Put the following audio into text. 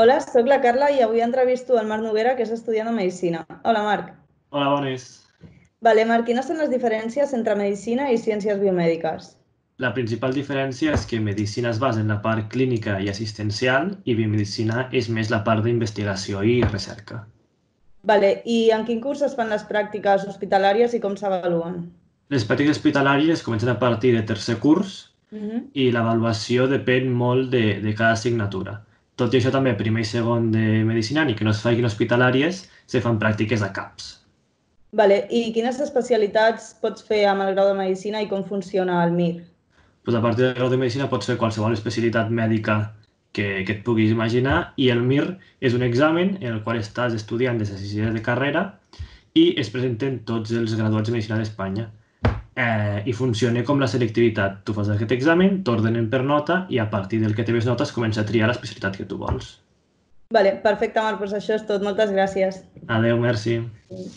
Hola, sóc la Carla i avui entrevisto el Marc Noguera, que és estudiant de Medicina. Hola, Marc. Hola, bones. Vale, Marc, quines són les diferències entre Medicina i Ciències Biomèdiques? La principal diferència és que Medicina es basa en la part clínica i assistencial i Biomedicina és més la part d'investigació i recerca. Vale, i en quin curs es fan les pràctiques hospitalàries i com s'avaluen? Les pràctiques hospitalàries comencen a partir de tercer curs Uh -huh. i l'avaluació depèn molt de, de cada assignatura. Tot i això, també primer i segon de Medicina, ni que no es facin hospitalàries, se fan pràctiques a CAPS. Vale, i quines especialitats pots fer amb el grau de Medicina i com funciona el MIR? Pues a partir del grau de Medicina pots fer qualsevol especialitat mèdica que, que et puguis imaginar i el MIR és un examen en el qual estàs estudiant des de sisè de carrera i es presenten tots els graduats de Medicina d'Espanya. Eh, I funciona com la selectivitat. Tu fas aquest examen, t'ordenen per nota i a partir del que té més notes comença a triar l'especialitat que tu vols. Vale, perfecte, Marc, doncs això és tot. Moltes gràcies. Adeu, merci. Sí.